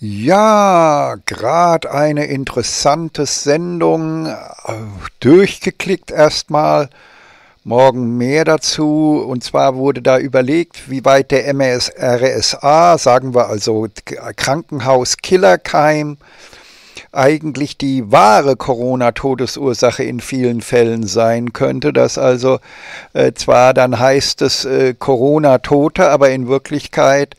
Ja, gerade eine interessante Sendung. Äh, durchgeklickt erstmal. Morgen mehr dazu. Und zwar wurde da überlegt, wie weit der MRSA, sagen wir also Krankenhaus-Killerkeim, eigentlich die wahre Corona-Todesursache in vielen Fällen sein könnte. Dass also äh, zwar dann heißt es äh, Corona-Tote, aber in Wirklichkeit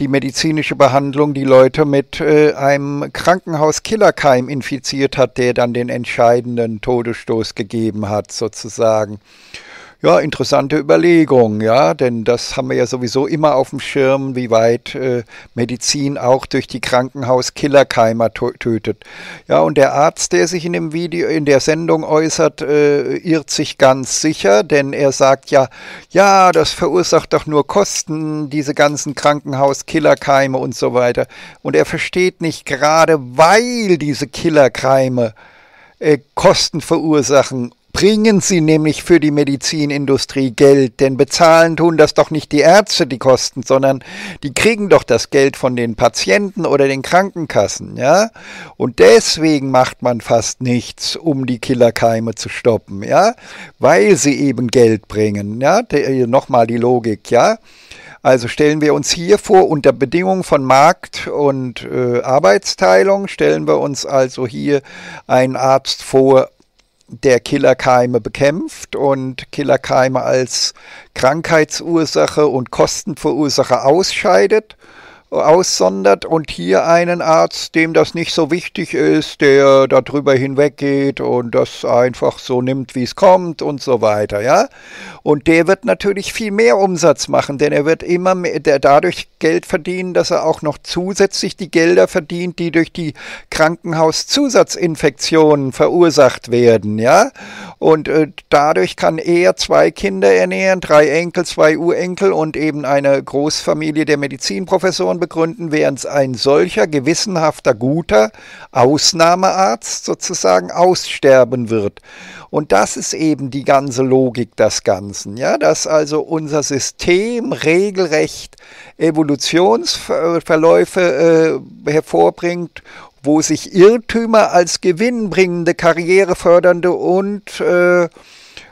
die medizinische Behandlung die Leute mit äh, einem Krankenhaus-Killerkeim infiziert hat, der dann den entscheidenden Todesstoß gegeben hat, sozusagen. Ja, interessante Überlegung, ja, denn das haben wir ja sowieso immer auf dem Schirm, wie weit äh, Medizin auch durch die Krankenhaus-Killerkeimer tötet. Ja, und der Arzt, der sich in dem Video, in der Sendung äußert, äh, irrt sich ganz sicher, denn er sagt ja, ja, das verursacht doch nur Kosten, diese ganzen Krankenhaus-Killerkeime und so weiter. Und er versteht nicht gerade, weil diese Killerkeime äh, Kosten verursachen bringen sie nämlich für die Medizinindustrie Geld, denn bezahlen tun das doch nicht die Ärzte die Kosten, sondern die kriegen doch das Geld von den Patienten oder den Krankenkassen, ja? Und deswegen macht man fast nichts, um die Killerkeime zu stoppen, ja? Weil sie eben Geld bringen, ja? Nochmal die Logik, ja? Also stellen wir uns hier vor, unter Bedingungen von Markt und äh, Arbeitsteilung, stellen wir uns also hier einen Arzt vor, der Killerkeime bekämpft und Killerkeime als Krankheitsursache und Kostenverursacher ausscheidet aussondert und hier einen Arzt, dem das nicht so wichtig ist, der darüber hinweggeht und das einfach so nimmt, wie es kommt und so weiter, ja. Und der wird natürlich viel mehr Umsatz machen, denn er wird immer mehr, der dadurch Geld verdienen, dass er auch noch zusätzlich die Gelder verdient, die durch die Krankenhauszusatzinfektionen verursacht werden, ja. Und äh, dadurch kann er zwei Kinder ernähren, drei Enkel, zwei Urenkel und eben eine Großfamilie der Medizinprofessoren begründen, während ein solcher gewissenhafter, guter Ausnahmearzt sozusagen aussterben wird. Und das ist eben die ganze Logik des Ganzen, ja, dass also unser System regelrecht Evolutionsverläufe äh, hervorbringt wo sich Irrtümer als gewinnbringende, karrierefördernde und äh,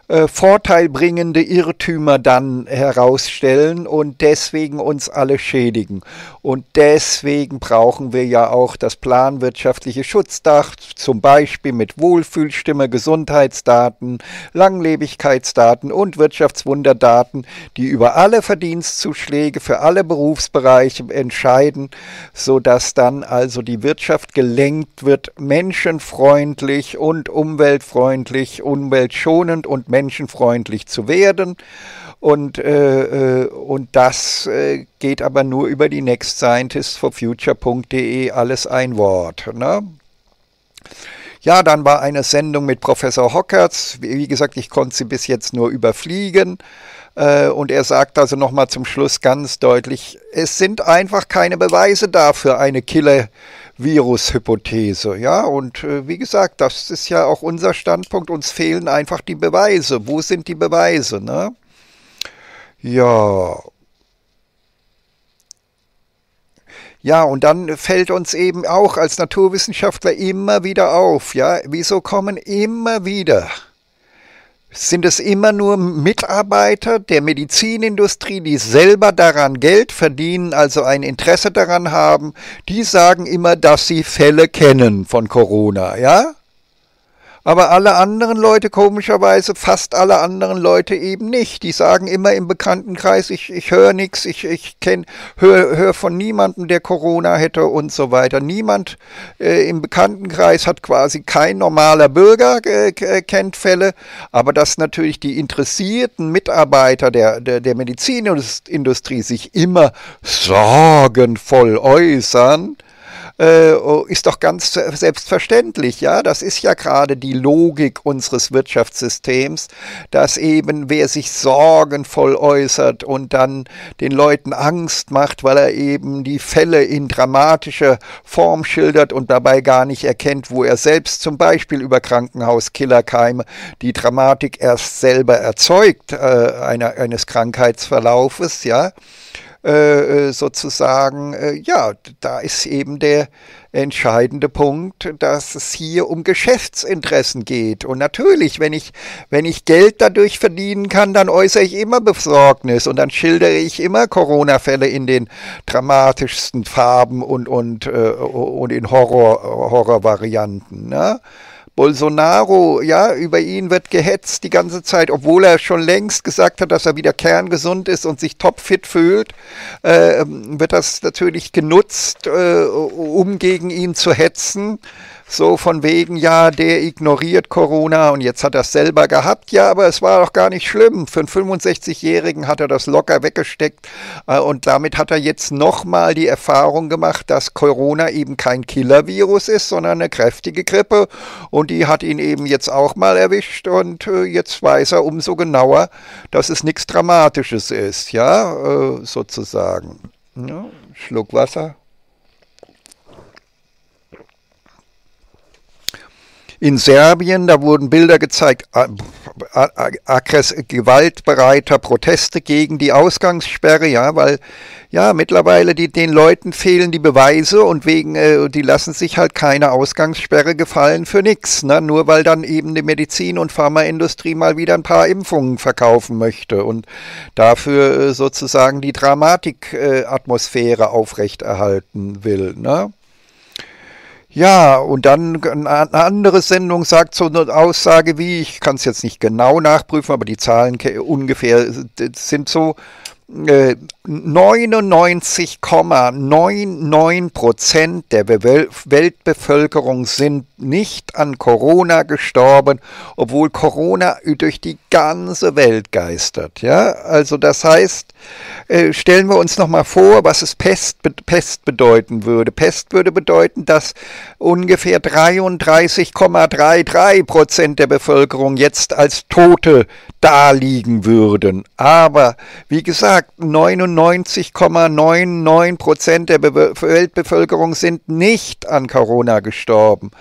äh, vorteilbringende Irrtümer dann herausstellen und deswegen uns alle schädigen. Und deswegen brauchen wir ja auch das planwirtschaftliche Schutzdach, zum Beispiel mit Wohlfühlstimme, Gesundheitsdaten, Langlebigkeitsdaten und Wirtschaftswunderdaten, die über alle Verdienstzuschläge für alle Berufsbereiche entscheiden, sodass dann also die Wirtschaft gelenkt wird, menschenfreundlich und umweltfreundlich, umweltschonend und menschenfreundlich zu werden. Und, äh, äh, und das äh, geht aber nur über die nextscientistforfuture.de, alles ein Wort. Ne? Ja, dann war eine Sendung mit Professor Hockerts. Wie gesagt, ich konnte sie bis jetzt nur überfliegen. Äh, und er sagt also nochmal zum Schluss ganz deutlich, es sind einfach keine Beweise dafür, eine Killer Virushypothese. Ja, und äh, wie gesagt, das ist ja auch unser Standpunkt. Uns fehlen einfach die Beweise. Wo sind die Beweise? Ne? Ja. Ja, und dann fällt uns eben auch als Naturwissenschaftler immer wieder auf, ja, wieso kommen immer wieder sind es immer nur Mitarbeiter der Medizinindustrie, die selber daran Geld verdienen, also ein Interesse daran haben, die sagen immer, dass sie Fälle kennen von Corona, ja? Aber alle anderen Leute, komischerweise, fast alle anderen Leute eben nicht. Die sagen immer im Bekanntenkreis, ich, ich höre nichts, ich, ich höre hör von niemandem, der Corona hätte und so weiter. Niemand äh, im Bekanntenkreis hat quasi kein normaler Bürger äh, kennt Fälle, aber dass natürlich die interessierten Mitarbeiter der, der, der Medizinindustrie sich immer sorgenvoll äußern, äh, oh, ist doch ganz selbstverständlich, ja. Das ist ja gerade die Logik unseres Wirtschaftssystems, dass eben wer sich sorgenvoll äußert und dann den Leuten Angst macht, weil er eben die Fälle in dramatischer Form schildert und dabei gar nicht erkennt, wo er selbst zum Beispiel über Krankenhauskillerkeime die Dramatik erst selber erzeugt, äh, einer, eines Krankheitsverlaufes, ja äh, sozusagen, äh, ja, da ist eben der entscheidende Punkt, dass es hier um Geschäftsinteressen geht. Und natürlich, wenn ich, wenn ich Geld dadurch verdienen kann, dann äußere ich immer Besorgnis und dann schildere ich immer Corona-Fälle in den dramatischsten Farben und, und, äh, und in Horror, Horrorvarianten. Ne? Bolsonaro, ja, über ihn wird gehetzt die ganze Zeit, obwohl er schon längst gesagt hat, dass er wieder kerngesund ist und sich topfit fühlt, äh, wird das natürlich genutzt, äh, um gegen ihn zu hetzen. So von wegen, ja, der ignoriert Corona und jetzt hat er es selber gehabt. Ja, aber es war doch gar nicht schlimm. Für einen 65-Jährigen hat er das locker weggesteckt äh, und damit hat er jetzt nochmal die Erfahrung gemacht, dass Corona eben kein Killer-Virus ist, sondern eine kräftige Grippe und die hat ihn eben jetzt auch mal erwischt und äh, jetzt weiß er umso genauer, dass es nichts Dramatisches ist, ja, äh, sozusagen. Ja, Schluck Wasser. In Serbien, da wurden Bilder gezeigt, gewaltbereiter Proteste gegen die Ausgangssperre, ja, weil ja mittlerweile die, den Leuten fehlen die Beweise und wegen, äh, die lassen sich halt keine Ausgangssperre gefallen für nichts, ne? nur weil dann eben die Medizin- und Pharmaindustrie mal wieder ein paar Impfungen verkaufen möchte und dafür äh, sozusagen die Dramatikatmosphäre äh, aufrechterhalten will. Ne? Ja, und dann eine andere Sendung sagt so eine Aussage wie, ich kann es jetzt nicht genau nachprüfen, aber die Zahlen ungefähr sind so, 99,99 Prozent der Weltbevölkerung sind nicht an Corona gestorben, obwohl Corona durch die ganze Welt geistert. Ja, also das heißt, äh, stellen wir uns noch mal vor, was es Pest, Pest bedeuten würde. Pest würde bedeuten, dass ungefähr 33,33 Prozent der Bevölkerung jetzt als Tote daliegen würden. Aber wie gesagt, 99,99 Prozent der Be Weltbevölkerung sind nicht an Corona gestorben.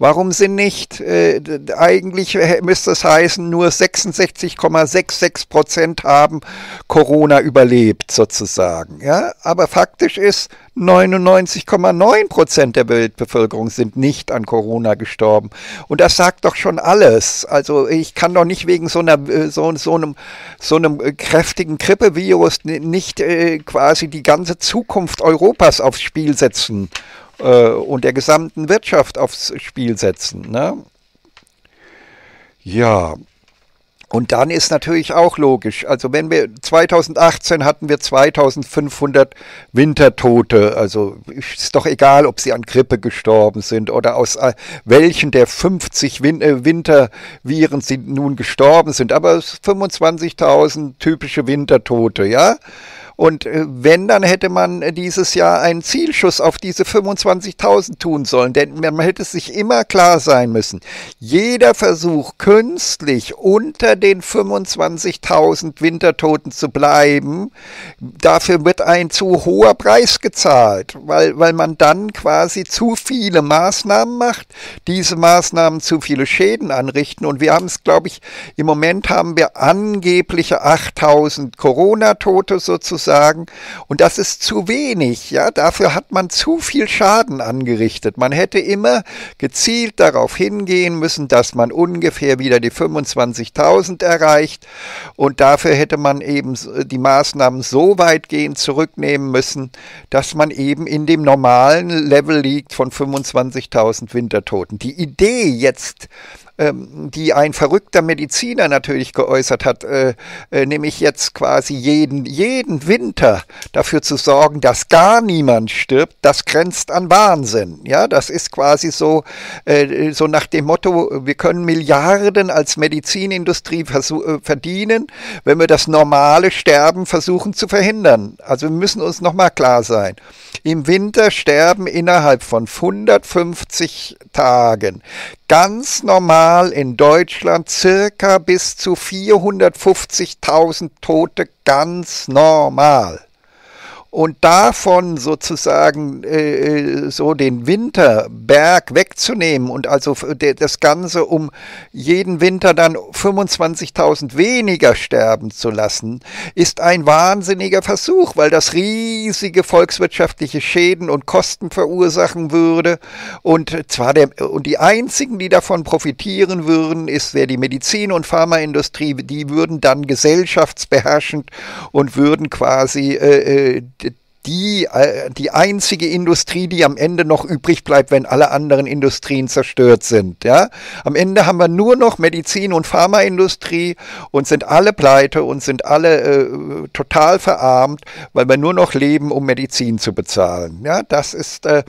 Warum sind nicht, äh, eigentlich müsste es heißen, nur 66,66 Prozent haben Corona überlebt sozusagen. Ja? Aber faktisch ist, 99,9 Prozent der Weltbevölkerung sind nicht an Corona gestorben. Und das sagt doch schon alles. Also ich kann doch nicht wegen so, einer, äh, so, so, einem, so einem äh, kräftigen Grippevirus nicht äh, quasi die ganze Zukunft Europas aufs Spiel setzen äh, und der gesamten Wirtschaft aufs Spiel setzen. Ne? Ja, und dann ist natürlich auch logisch, also wenn wir 2018 hatten wir 2500 Wintertote, also ist doch egal, ob sie an Grippe gestorben sind oder aus äh, welchen der 50 Win äh, Winterviren sie nun gestorben sind, aber 25.000 typische Wintertote, ja. Und äh, wenn, dann hätte man äh, dieses Jahr einen Zielschuss auf diese 25.000 tun sollen. Denn man hätte sich immer klar sein müssen, jeder Versuch künstlich unter den 25.000 Wintertoten zu bleiben, dafür wird ein zu hoher Preis gezahlt, weil, weil man dann quasi zu viele Maßnahmen macht, diese Maßnahmen zu viele Schäden anrichten. Und wir haben es, glaube ich, im Moment haben wir angebliche 8.000 Corona-Tote sozusagen sagen. Und das ist zu wenig. Ja, dafür hat man zu viel Schaden angerichtet. Man hätte immer gezielt darauf hingehen müssen, dass man ungefähr wieder die 25.000 erreicht. Und dafür hätte man eben die Maßnahmen so weitgehend zurücknehmen müssen, dass man eben in dem normalen Level liegt von 25.000 Wintertoten. Die Idee jetzt die ein verrückter Mediziner natürlich geäußert hat, äh, äh, nämlich jetzt quasi jeden, jeden Winter dafür zu sorgen, dass gar niemand stirbt, das grenzt an Wahnsinn. Ja, das ist quasi so, äh, so nach dem Motto, wir können Milliarden als Medizinindustrie verdienen, wenn wir das normale Sterben versuchen zu verhindern. Also wir müssen uns nochmal klar sein. Im Winter sterben innerhalb von 150 Tagen ganz normal in Deutschland circa bis zu 450.000 Tote ganz normal. Und davon sozusagen äh, so den Winterberg wegzunehmen und also das Ganze um jeden Winter dann 25.000 weniger sterben zu lassen, ist ein wahnsinniger Versuch, weil das riesige volkswirtschaftliche Schäden und Kosten verursachen würde. Und zwar der und die einzigen, die davon profitieren würden, ist wer die Medizin und Pharmaindustrie, die würden dann gesellschaftsbeherrschend und würden quasi äh, äh die, äh, die einzige Industrie, die am Ende noch übrig bleibt, wenn alle anderen Industrien zerstört sind. Ja? Am Ende haben wir nur noch Medizin- und Pharmaindustrie und sind alle pleite und sind alle äh, total verarmt, weil wir nur noch leben, um Medizin zu bezahlen. Ja? Das ist äh,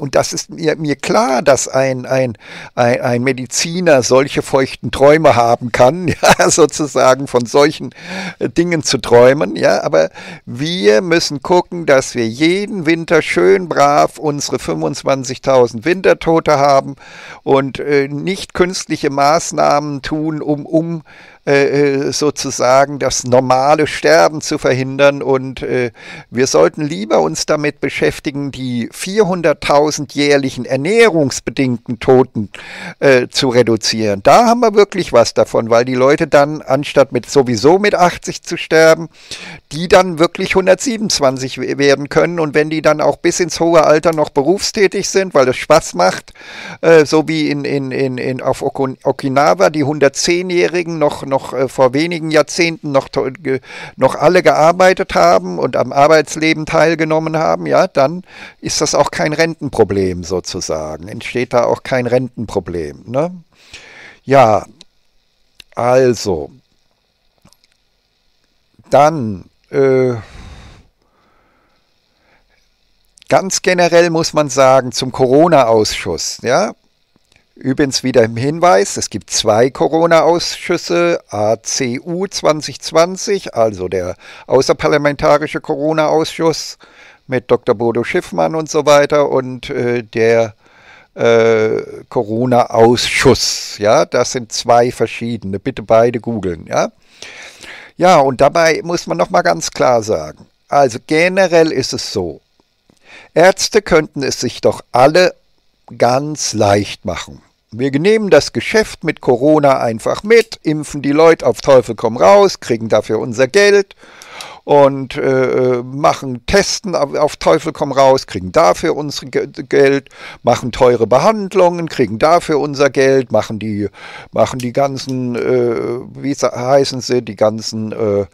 und das ist mir, mir klar, dass ein, ein, ein, ein Mediziner solche feuchten Träume haben kann, ja, sozusagen von solchen äh, Dingen zu träumen, ja, aber wir müssen gucken, dass wir jeden Winter schön brav unsere 25.000 Wintertote haben und äh, nicht künstliche Maßnahmen tun, um, um äh, äh, sozusagen das normale Sterben zu verhindern. Und äh, wir sollten lieber uns damit beschäftigen, die 400.000 jährlichen ernährungsbedingten Toten äh, zu reduzieren. Da haben wir wirklich was davon, weil die Leute dann, anstatt mit sowieso mit 80 zu sterben, die dann wirklich 127 werden können. Und wenn die dann auch bis ins hohe Alter noch berufstätig sind, weil es Spaß macht, äh, so wie in, in, in, in auf Okinawa, die 110-Jährigen noch, noch noch äh, vor wenigen Jahrzehnten noch, noch alle gearbeitet haben und am Arbeitsleben teilgenommen haben, ja, dann ist das auch kein Rentenproblem sozusagen. Entsteht da auch kein Rentenproblem. Ne? Ja, also, dann äh, ganz generell muss man sagen zum Corona-Ausschuss, ja, Übrigens wieder im Hinweis, es gibt zwei Corona-Ausschüsse, ACU 2020, also der Außerparlamentarische Corona-Ausschuss mit Dr. Bodo Schiffmann und so weiter und äh, der äh, Corona-Ausschuss. Ja, das sind zwei verschiedene. Bitte beide googeln. Ja, ja und dabei muss man noch mal ganz klar sagen. Also generell ist es so. Ärzte könnten es sich doch alle ganz leicht machen. Wir nehmen das Geschäft mit Corona einfach mit, impfen die Leute auf Teufel komm raus, kriegen dafür unser Geld und äh, machen Testen auf Teufel komm raus, kriegen dafür unser Geld, machen teure Behandlungen, kriegen dafür unser Geld, machen die, machen die ganzen, äh, wie heißen sie, die ganzen äh,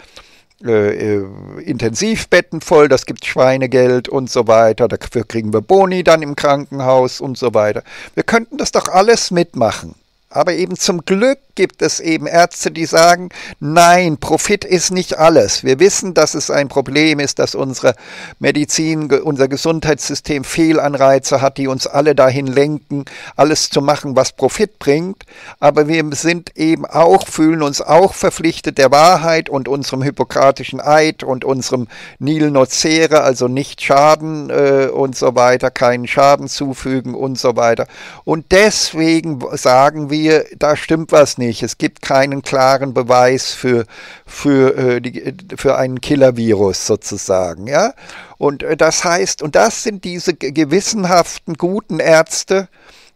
äh, äh, Intensivbetten voll, das gibt Schweinegeld und so weiter, dafür kriegen wir Boni dann im Krankenhaus und so weiter. Wir könnten das doch alles mitmachen. Aber eben zum Glück gibt es eben Ärzte, die sagen, nein, Profit ist nicht alles. Wir wissen, dass es ein Problem ist, dass unsere Medizin, unser Gesundheitssystem Fehlanreize hat, die uns alle dahin lenken, alles zu machen, was Profit bringt. Aber wir sind eben auch, fühlen uns auch verpflichtet der Wahrheit und unserem hippokratischen Eid und unserem Nil Nocere, also nicht Schaden äh, und so weiter, keinen Schaden zufügen und so weiter. Und deswegen sagen wir, wir, da stimmt was nicht. Es gibt keinen klaren Beweis für, für, äh, die, für einen Killer-Virus sozusagen. Ja? Und äh, das heißt, und das sind diese gewissenhaften, guten Ärzte,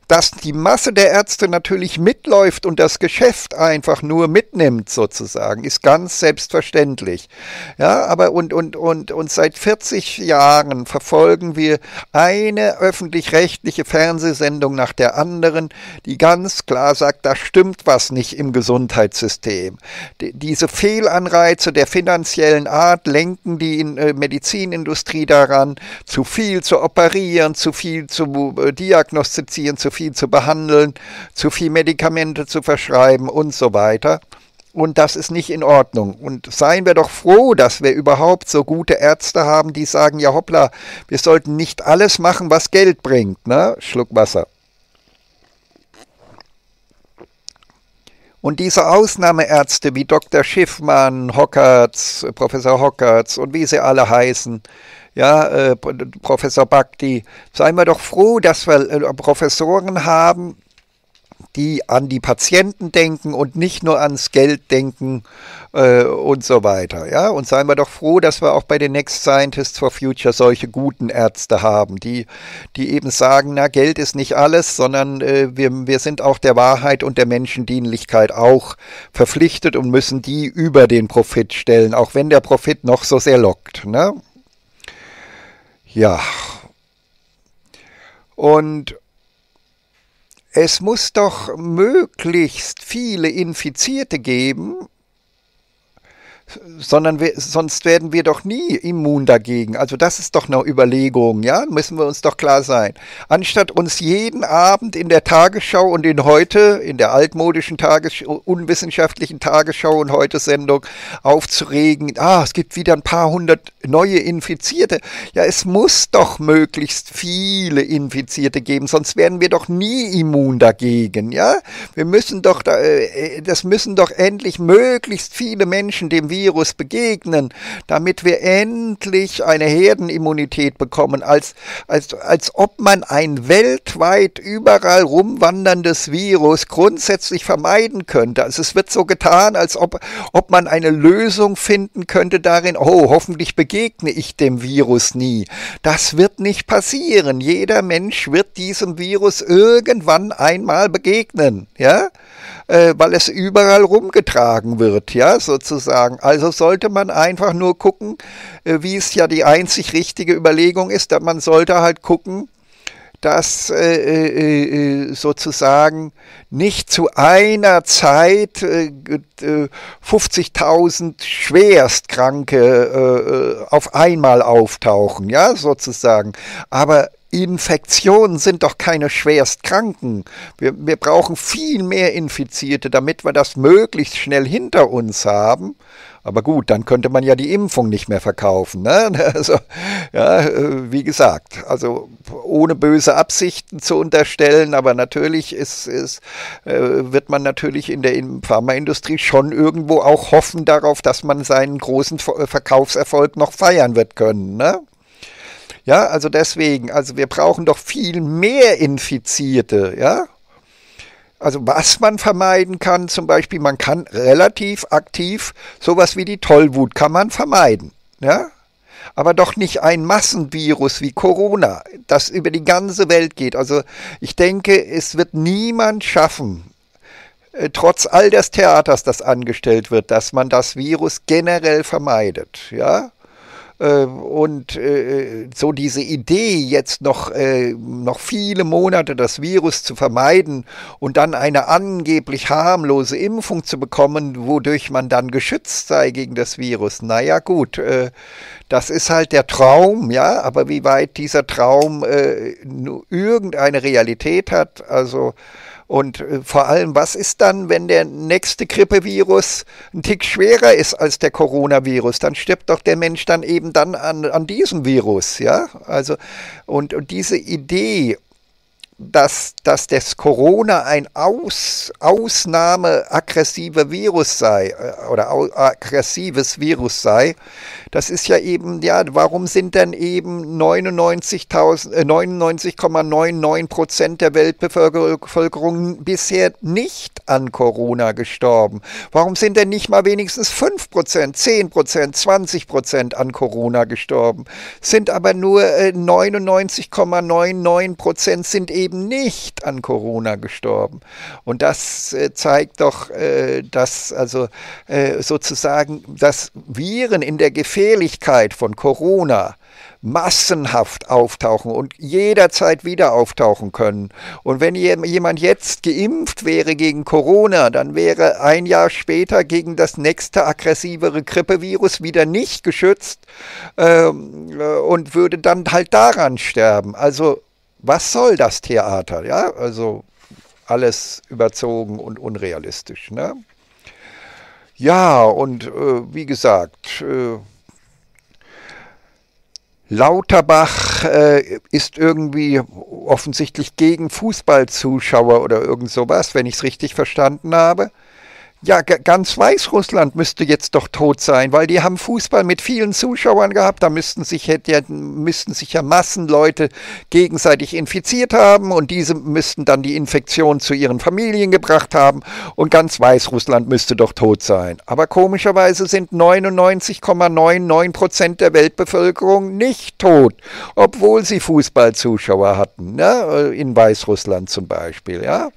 dass die Masse der Ärzte natürlich mitläuft und das Geschäft einfach nur mitnimmt sozusagen, ist ganz selbstverständlich. Ja, aber und, und, und, und seit 40 Jahren verfolgen wir eine öffentlich-rechtliche Fernsehsendung nach der anderen, die ganz klar sagt, da stimmt was nicht im Gesundheitssystem. Die, diese Fehlanreize der finanziellen Art lenken die äh, Medizinindustrie daran, zu viel zu operieren, zu viel zu äh, diagnostizieren, zu viel zu behandeln, zu viel Medikamente zu verschreiben und so weiter. Und das ist nicht in Ordnung. Und seien wir doch froh, dass wir überhaupt so gute Ärzte haben, die sagen, ja hoppla, wir sollten nicht alles machen, was Geld bringt. Ne? Schluck Wasser. Und diese Ausnahmeärzte wie Dr. Schiffmann, Hockertz, Professor Hockertz und wie sie alle heißen, ja, äh, Professor Bhakti, seien wir doch froh, dass wir äh, Professoren haben, die an die Patienten denken und nicht nur ans Geld denken äh, und so weiter. Ja, und seien wir doch froh, dass wir auch bei den Next Scientists for Future solche guten Ärzte haben, die, die eben sagen, na, Geld ist nicht alles, sondern äh, wir, wir sind auch der Wahrheit und der Menschendienlichkeit auch verpflichtet und müssen die über den Profit stellen, auch wenn der Profit noch so sehr lockt. Ne? Ja. Und es muss doch möglichst viele Infizierte geben, sondern wir, sonst werden wir doch nie immun dagegen. Also das ist doch eine Überlegung, ja, müssen wir uns doch klar sein. Anstatt uns jeden Abend in der Tagesschau und in heute, in der altmodischen Tagesschau, unwissenschaftlichen Tagesschau und heute Sendung aufzuregen, ah, es gibt wieder ein paar hundert neue Infizierte. Ja, es muss doch möglichst viele Infizierte geben, sonst werden wir doch nie immun dagegen, ja. Wir müssen doch, äh, das müssen doch endlich möglichst viele Menschen dem Virus Virus begegnen, damit wir endlich eine Herdenimmunität bekommen, als, als, als ob man ein weltweit überall rumwanderndes Virus grundsätzlich vermeiden könnte. Also es wird so getan, als ob, ob man eine Lösung finden könnte darin, oh, hoffentlich begegne ich dem Virus nie. Das wird nicht passieren. Jeder Mensch wird diesem Virus irgendwann einmal begegnen, ja? Äh, weil es überall rumgetragen wird, ja, sozusagen. Also sollte man einfach nur gucken, äh, wie es ja die einzig richtige Überlegung ist, dass man sollte halt gucken, dass äh, äh, äh sozusagen nicht zu einer Zeit äh, 50.000 äh, Schwerstkranke äh, auf einmal auftauchen, ja, sozusagen. Aber Infektionen sind doch keine Schwerstkranken. Wir, wir brauchen viel mehr Infizierte, damit wir das möglichst schnell hinter uns haben. Aber gut, dann könnte man ja die Impfung nicht mehr verkaufen. Ne? Also, ja, äh, wie gesagt, also ohne böse Absichten zu unterstellen, aber natürlich ist, ist, äh, wird man natürlich in der Pharmaindustrie schon irgendwo auch hoffen darauf, dass man seinen großen Verkaufserfolg noch feiern wird können. Ne? Ja, also deswegen, also wir brauchen doch viel mehr Infizierte, ja. Also was man vermeiden kann, zum Beispiel, man kann relativ aktiv sowas wie die Tollwut kann man vermeiden, ja. Aber doch nicht ein Massenvirus wie Corona, das über die ganze Welt geht. Also ich denke, es wird niemand schaffen, äh, trotz all des Theaters, das angestellt wird, dass man das Virus generell vermeidet, ja. Ähm, und äh, so diese Idee, jetzt noch, äh, noch viele Monate das Virus zu vermeiden und dann eine angeblich harmlose Impfung zu bekommen, wodurch man dann geschützt sei gegen das Virus. Naja gut, äh, das ist halt der Traum, ja, aber wie weit dieser Traum irgendeine Realität hat, also und äh, vor allem, was ist dann, wenn der nächste Grippevirus ein Tick schwerer ist als der Coronavirus? Dann stirbt doch der Mensch dann eben dann an, an diesem Virus, ja? Also, und, und diese Idee, dass, dass das Corona ein aus, ausnahmeaggressiver Virus sei äh, oder aggressives Virus sei, das ist ja eben, ja, warum sind denn eben 99,99 äh, 99 Prozent der Weltbevölkerung bisher nicht an Corona gestorben? Warum sind denn nicht mal wenigstens 5 Prozent, 10 Prozent, 20 Prozent an Corona gestorben? Sind aber nur äh, 99,99 Prozent sind eben nicht an Corona gestorben. Und das äh, zeigt doch, äh, dass also äh, sozusagen, dass Viren in der Gefährlichkeit von Corona massenhaft auftauchen und jederzeit wieder auftauchen können. Und wenn jemand jetzt geimpft wäre gegen Corona, dann wäre ein Jahr später gegen das nächste aggressivere Grippevirus wieder nicht geschützt ähm, äh, und würde dann halt daran sterben. Also was soll das Theater? Ja, also alles überzogen und unrealistisch. Ne? Ja, und äh, wie gesagt, äh, Lauterbach äh, ist irgendwie offensichtlich gegen Fußballzuschauer oder irgend sowas, wenn ich es richtig verstanden habe. Ja, ganz Weißrussland müsste jetzt doch tot sein, weil die haben Fußball mit vielen Zuschauern gehabt. Da müssten sich, ja, müssten sich ja Massenleute gegenseitig infiziert haben und diese müssten dann die Infektion zu ihren Familien gebracht haben. Und ganz Weißrussland müsste doch tot sein. Aber komischerweise sind 99,99 Prozent der Weltbevölkerung nicht tot, obwohl sie Fußballzuschauer hatten, ne? in Weißrussland zum Beispiel. Ja,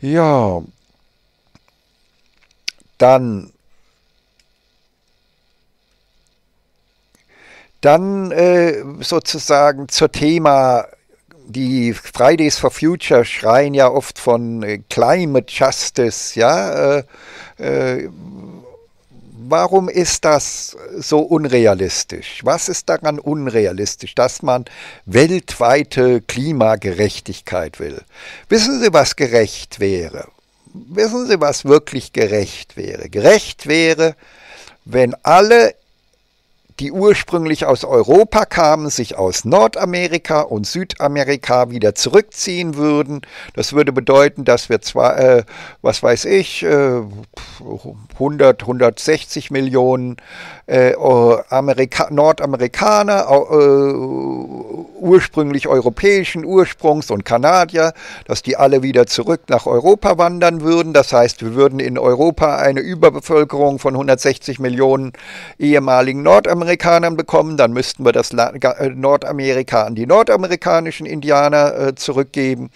ja dann dann äh, sozusagen zur Thema die Fridays for Future schreien ja oft von äh, Climate Justice, ja. Äh, äh, warum ist das so unrealistisch? Was ist daran unrealistisch, dass man weltweite Klimagerechtigkeit will? Wissen Sie, was gerecht wäre? Wissen Sie, was wirklich gerecht wäre? Gerecht wäre, wenn alle die ursprünglich aus Europa kamen, sich aus Nordamerika und Südamerika wieder zurückziehen würden. Das würde bedeuten, dass wir zwar, äh, was weiß ich, äh, 100, 160 Millionen äh, Amerika Nordamerikaner, äh, ursprünglich europäischen Ursprungs und Kanadier, dass die alle wieder zurück nach Europa wandern würden. Das heißt, wir würden in Europa eine Überbevölkerung von 160 Millionen ehemaligen Nordamerikanern bekommen, dann müssten wir das äh, Nordamerika an die nordamerikanischen Indianer äh, zurückgeben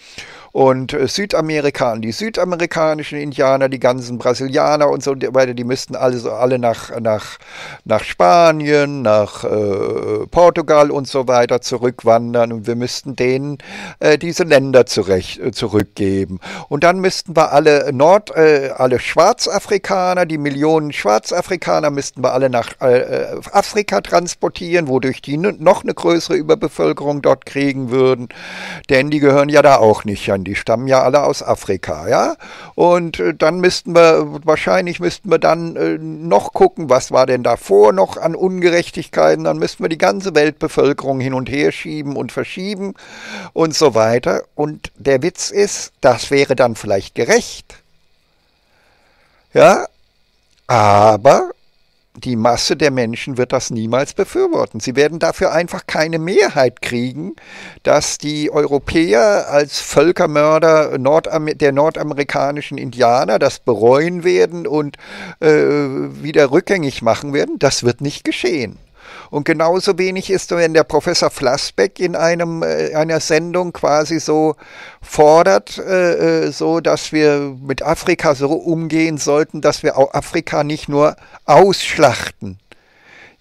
und äh, Südamerika an die südamerikanischen Indianer, die ganzen Brasilianer und so weiter, die müssten also alle nach, nach, nach Spanien, nach äh, Portugal und so weiter zurückwandern und wir müssten denen äh, diese Länder zurecht, äh, zurückgeben. Und dann müssten wir alle Nord, äh, alle Schwarzafrikaner, die Millionen Schwarzafrikaner müssten wir alle nach Afrika transportieren, wodurch die noch eine größere Überbevölkerung dort kriegen würden, denn die gehören ja da auch nicht an die stammen ja alle aus Afrika, ja. Und äh, dann müssten wir, wahrscheinlich müssten wir dann äh, noch gucken, was war denn davor noch an Ungerechtigkeiten. Dann müssten wir die ganze Weltbevölkerung hin und her schieben und verschieben und so weiter. Und der Witz ist, das wäre dann vielleicht gerecht. Ja, aber die Masse der Menschen wird das niemals befürworten. Sie werden dafür einfach keine Mehrheit kriegen, dass die Europäer als Völkermörder Nordamer der nordamerikanischen Indianer das bereuen werden und äh, wieder rückgängig machen werden. Das wird nicht geschehen. Und genauso wenig ist, wenn der Professor Flassbeck in einem, äh, einer Sendung quasi so fordert, äh, äh, so dass wir mit Afrika so umgehen sollten, dass wir auch Afrika nicht nur ausschlachten.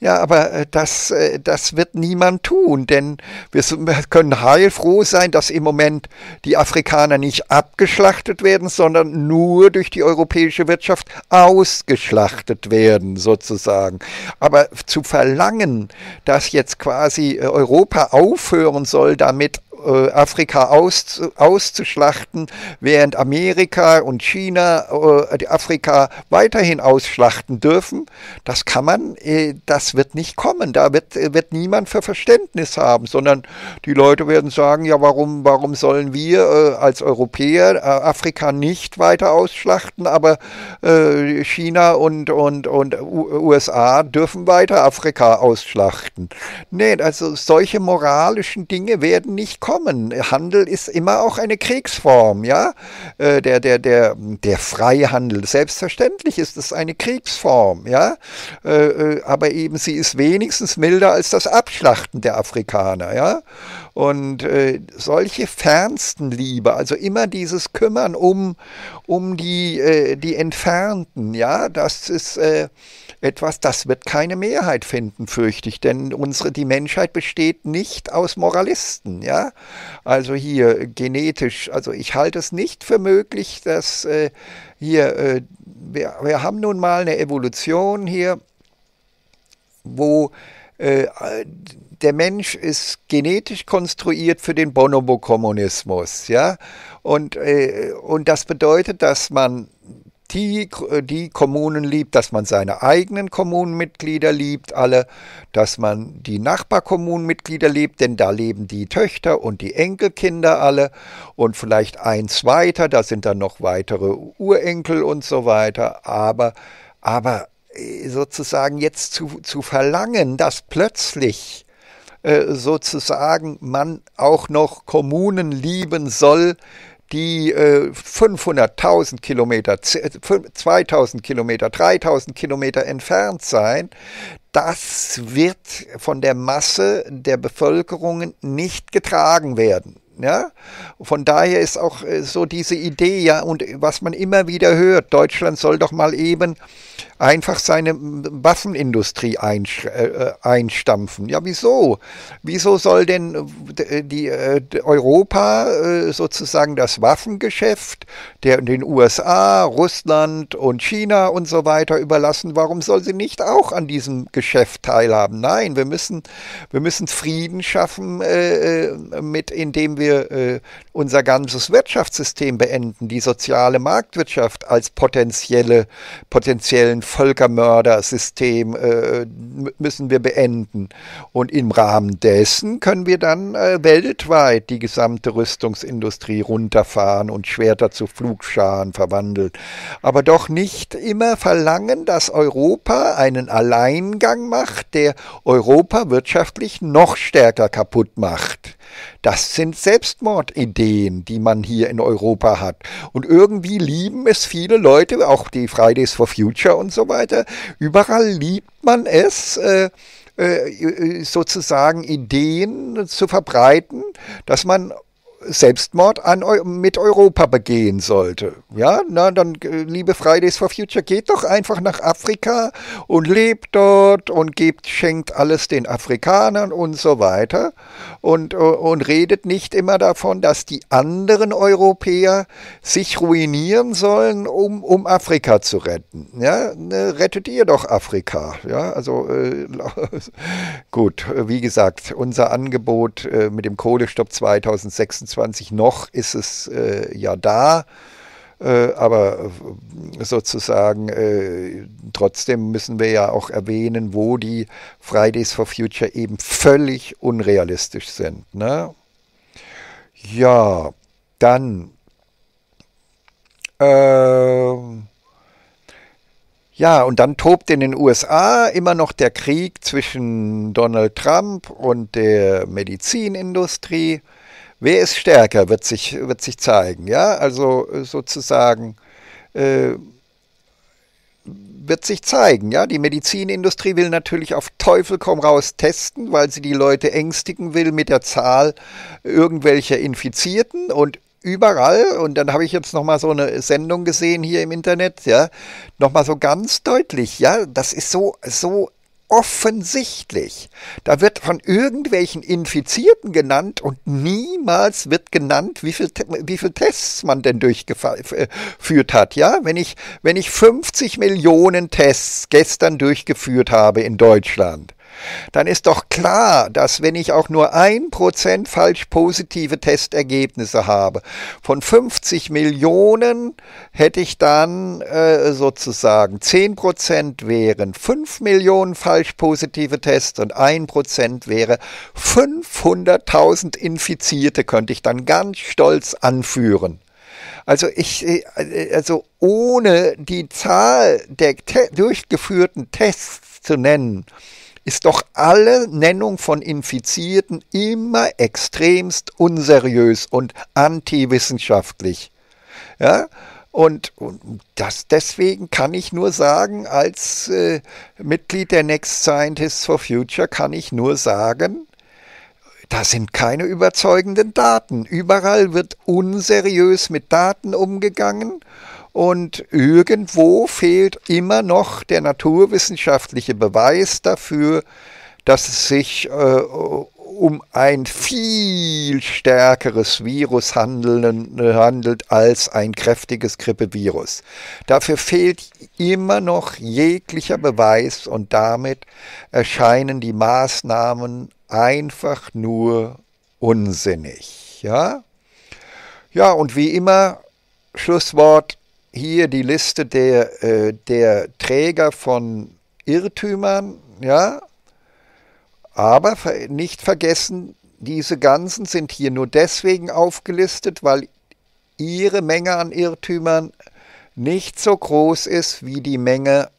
Ja, aber äh, das, äh, das wird niemand tun, denn wir können heilfroh sein, dass im Moment die Afrikaner nicht abgeschlachtet werden, sondern nur durch die europäische Wirtschaft ausgeschlachtet werden, sozusagen. Aber zu verlangen, dass jetzt quasi äh, Europa aufhören soll, damit äh, Afrika aus, auszuschlachten, während Amerika und China äh, Afrika weiterhin ausschlachten dürfen. Das kann man, äh, das wird nicht kommen. Da wird, wird niemand für Verständnis haben, sondern die Leute werden sagen, ja, warum, warum sollen wir äh, als Europäer äh, Afrika nicht weiter ausschlachten, aber äh, China und, und, und USA dürfen weiter Afrika ausschlachten. Nee, also solche moralischen Dinge werden nicht kommen kommen. Handel ist immer auch eine Kriegsform, ja. Äh, der, der, der, der freie Handel. Selbstverständlich ist es eine Kriegsform, ja. Äh, äh, aber eben sie ist wenigstens milder als das Abschlachten der Afrikaner, ja. Und solche Fernstenliebe, also immer dieses Kümmern um, um die, die Entfernten, ja, das ist äh, etwas, das wird keine Mehrheit finden, fürchte ich, denn unsere, die Menschheit besteht nicht aus Moralisten, ja. Also hier genetisch, also ich halte es nicht für möglich, dass äh, hier, äh, wir, wir haben nun mal eine Evolution hier, wo äh, der Mensch ist genetisch konstruiert für den Bonobo-Kommunismus, ja, und, äh, und das bedeutet, dass man die, die Kommunen liebt, dass man seine eigenen Kommunenmitglieder liebt, alle, dass man die Nachbarkommunenmitglieder liebt, denn da leben die Töchter und die Enkelkinder alle. Und vielleicht eins weiter, da sind dann noch weitere Urenkel und so weiter, aber, aber äh, sozusagen jetzt zu, zu verlangen, dass plötzlich äh, sozusagen man auch noch Kommunen lieben soll, die äh, 500.000 Kilometer, 2000 Kilometer, 3000 Kilometer entfernt sein, das wird von der Masse der Bevölkerung nicht getragen werden. Ja? Von daher ist auch äh, so diese Idee, ja, und was man immer wieder hört, Deutschland soll doch mal eben einfach seine Waffenindustrie äh, einstampfen. Ja, wieso? Wieso soll denn äh, die, Europa sozusagen das Waffengeschäft der den USA, Russland und China und so weiter überlassen? Warum soll sie nicht auch an diesem Geschäft teilhaben? Nein, wir müssen, wir müssen Frieden schaffen, mit, indem wir äh, unser ganzes Wirtschaftssystem beenden, die soziale Marktwirtschaft als potenzielle, potenziellen Völkermördersystem äh, müssen wir beenden. Und im Rahmen dessen können wir dann äh, weltweit die gesamte Rüstungsindustrie runterfahren und Schwerter zu Flugscharen verwandeln. Aber doch nicht immer verlangen, dass Europa einen Alleingang macht, der Europa wirtschaftlich noch stärker kaputt macht. Das sind Selbstmordideen, die man hier in Europa hat. Und irgendwie lieben es viele Leute, auch die Fridays for Future und so weiter. Überall liebt man es, äh, äh, sozusagen Ideen zu verbreiten, dass man Selbstmord an, mit Europa begehen sollte. Ja, na dann, äh, liebe Fridays for Future, geht doch einfach nach Afrika und lebt dort und gebt, schenkt alles den Afrikanern und so weiter und, äh, und redet nicht immer davon, dass die anderen Europäer sich ruinieren sollen, um, um Afrika zu retten. Ja, ne, rettet ihr doch Afrika. Ja, also äh, gut, wie gesagt, unser Angebot äh, mit dem Kohlestopp 2026 2020 noch ist es äh, ja da, äh, aber sozusagen äh, trotzdem müssen wir ja auch erwähnen, wo die Fridays for Future eben völlig unrealistisch sind. Ne? Ja, dann ähm, ja, und dann tobt in den USA immer noch der Krieg zwischen Donald Trump und der Medizinindustrie. Wer ist stärker, wird sich, wird sich zeigen. Ja, also äh, sozusagen äh, wird sich zeigen. Ja, die Medizinindustrie will natürlich auf Teufel komm raus testen, weil sie die Leute ängstigen will mit der Zahl irgendwelcher Infizierten und überall, und dann habe ich jetzt nochmal so eine Sendung gesehen hier im Internet, ja, nochmal so ganz deutlich, ja, das ist so, so offensichtlich. Da wird von irgendwelchen Infizierten genannt und niemals wird genannt, wie viel, wie viel Tests man denn durchgeführt hat. Ja, wenn ich, wenn ich 50 Millionen Tests gestern durchgeführt habe in Deutschland, dann ist doch klar, dass wenn ich auch nur ein Prozent falsch positive Testergebnisse habe, von 50 Millionen hätte ich dann äh, sozusagen 10 Prozent wären 5 Millionen falsch positive Tests und ein Prozent wäre 500.000 Infizierte, könnte ich dann ganz stolz anführen. Also ich, äh, also ohne die Zahl der te durchgeführten Tests zu nennen, ist doch alle Nennung von Infizierten immer extremst unseriös und antiwissenschaftlich. Ja? Und, und das, deswegen kann ich nur sagen, als äh, Mitglied der Next Scientists for Future kann ich nur sagen, da sind keine überzeugenden Daten. Überall wird unseriös mit Daten umgegangen und irgendwo fehlt immer noch der naturwissenschaftliche Beweis dafür, dass es sich äh, um ein viel stärkeres Virus handeln, handelt als ein kräftiges Grippevirus. Dafür fehlt immer noch jeglicher Beweis und damit erscheinen die Maßnahmen einfach nur unsinnig. Ja, ja und wie immer, Schlusswort, hier die Liste der, äh, der Träger von Irrtümern, ja, aber nicht vergessen, diese ganzen sind hier nur deswegen aufgelistet, weil ihre Menge an Irrtümern nicht so groß ist wie die Menge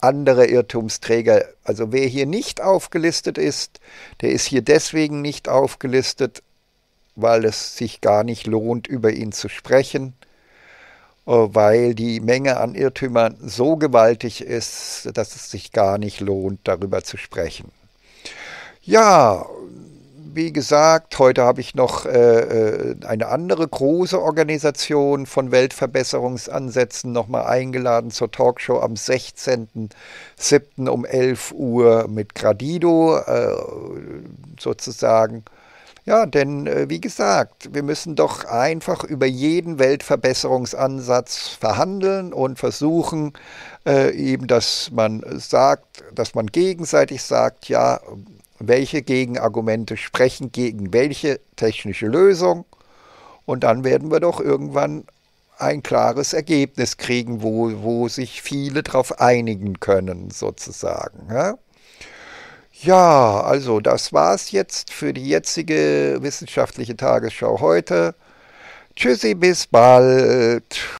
anderer Irrtumsträger. Also wer hier nicht aufgelistet ist, der ist hier deswegen nicht aufgelistet, weil es sich gar nicht lohnt, über ihn zu sprechen, weil die Menge an Irrtümern so gewaltig ist, dass es sich gar nicht lohnt, darüber zu sprechen. Ja, wie gesagt, heute habe ich noch äh, äh eine andere große Organisation von Weltverbesserungsansätzen nochmal eingeladen zur Talkshow am 16.07. um 11 Uhr mit Gradido äh, sozusagen. Ja, denn äh, wie gesagt, wir müssen doch einfach über jeden Weltverbesserungsansatz verhandeln und versuchen, äh, eben, dass man sagt, dass man gegenseitig sagt, ja, welche Gegenargumente sprechen gegen welche technische Lösung. Und dann werden wir doch irgendwann ein klares Ergebnis kriegen, wo, wo sich viele darauf einigen können, sozusagen. Ja? Ja, also das war es jetzt für die jetzige wissenschaftliche Tagesschau heute. Tschüssi, bis bald.